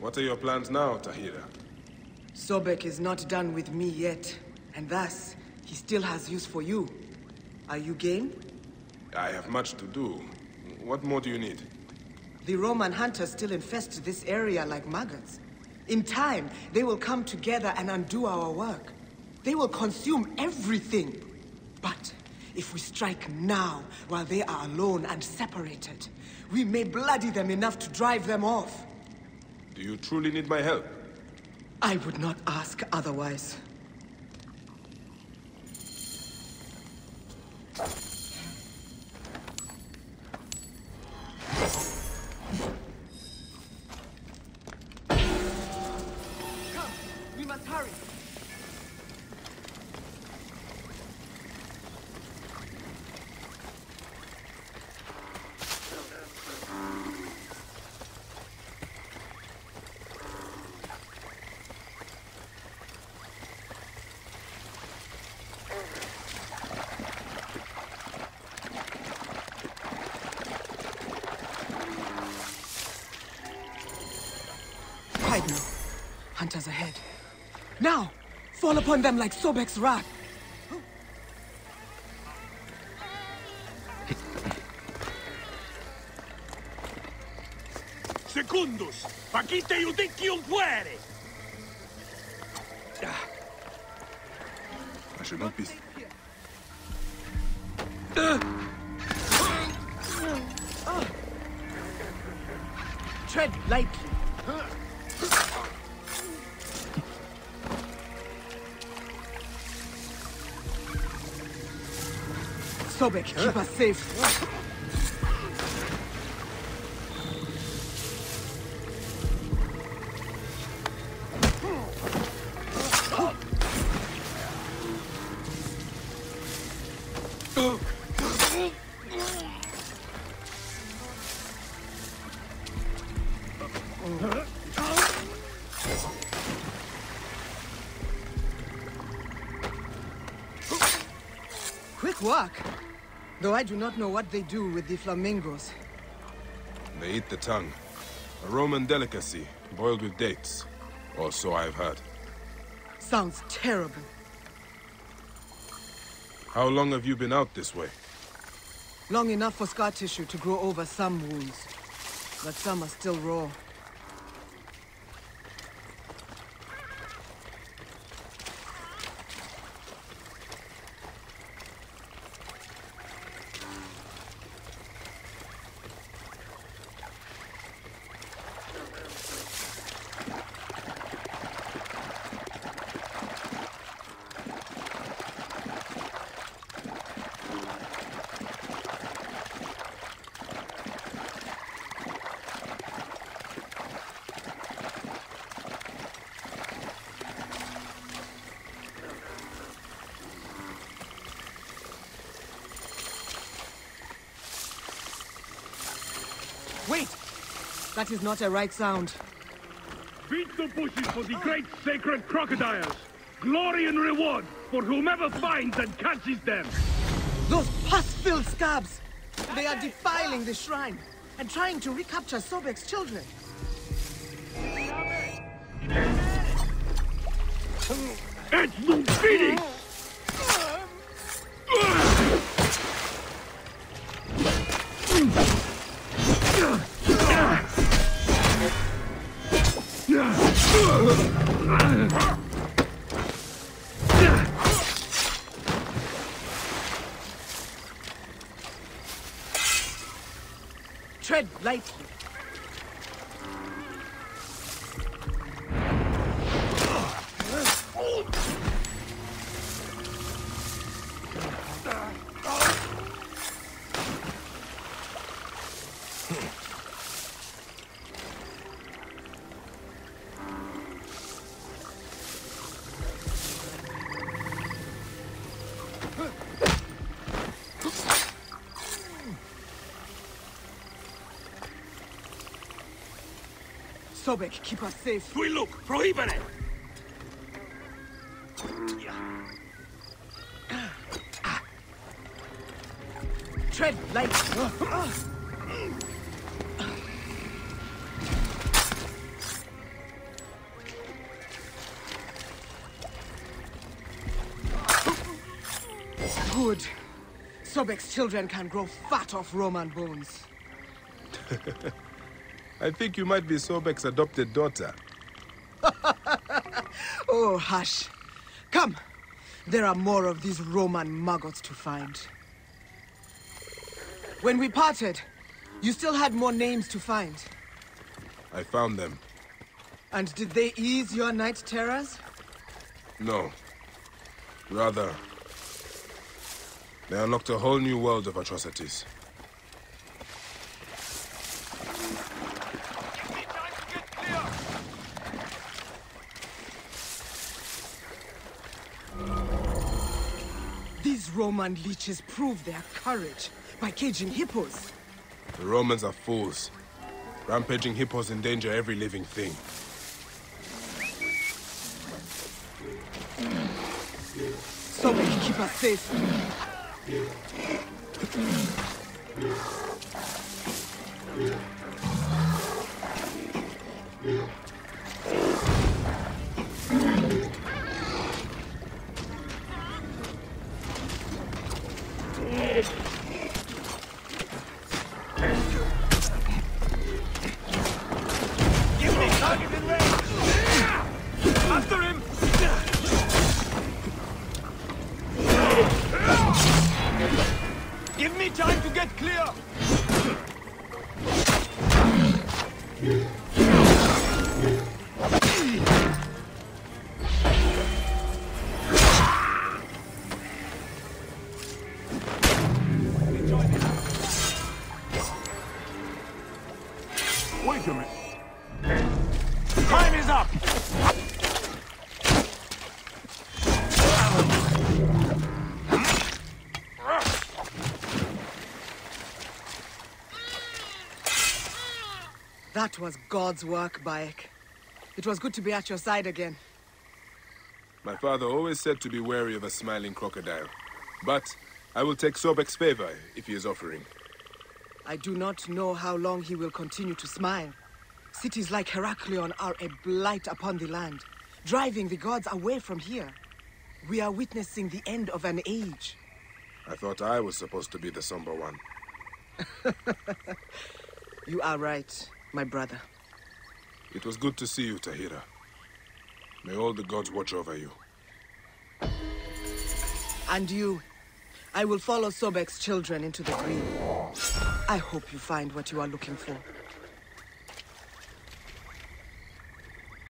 What are your plans now, Tahira? Sobek is not done with me yet, and thus, he still has use for you. Are you game? I have much to do. What more do you need? The Roman hunters still infest this area like maggots. In time, they will come together and undo our work. They will consume everything. But if we strike now, while they are alone and separated, we may bloody them enough to drive them off. Do you truly need my help? I would not ask otherwise. Hide now. Hunters ahead. Now! Fall upon them like Sobek's wrath. Secundus! Paquite judicium puere! I should not be... Tread lightly. Sobek, keep us safe. Quick work. Though I do not know what they do with the flamingos. They eat the tongue. A Roman delicacy, boiled with dates. Or so I've heard. Sounds terrible. How long have you been out this way? Long enough for scar tissue to grow over some wounds. But some are still raw. That is not a right sound. Beat the bushes for the great sacred crocodiles! Glory and reward for whomever finds and catches them! Those pus-filled scabs! They are defiling the shrine and trying to recapture Sobek's children. Et Lumpini! Tread lightly. Sobek, keep us safe. We look, forbidden. Tread light. Good. Sobek's children can grow fat off Roman bones. I think you might be Sobek's adopted daughter. Oh, hush. Come. There are more of these Roman maggots to find. When we parted, you still had more names to find. I found them. And did they ease your night terrors? No. Rather, they unlocked a whole new world of atrocities. These Roman leeches prove their courage by caging hippos. The Romans are fools. Rampaging hippos endanger every living thing. Sobek, keep us safe. Time is up! That was God's work, Bayek. It was good to be at your side again. My father always said to be wary of a smiling crocodile. But I will take Sobek's favor if he is offering. I do not know how long he will continue to smile. Cities like Heraklion are a blight upon the land, driving the gods away from here. We are witnessing the end of an age. I thought I was supposed to be the somber one. You are right, my brother. It was good to see you, Tahira. May all the gods watch over you. And you. I will follow Sobek's children into the green. I hope you find what you are looking for.